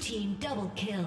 team double kill.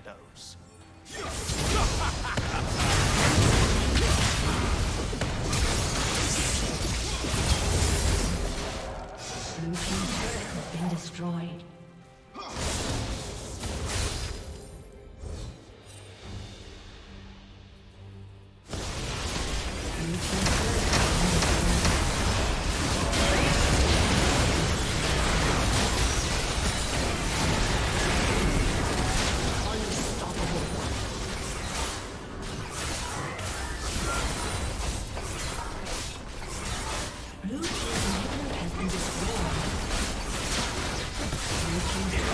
to Legendary.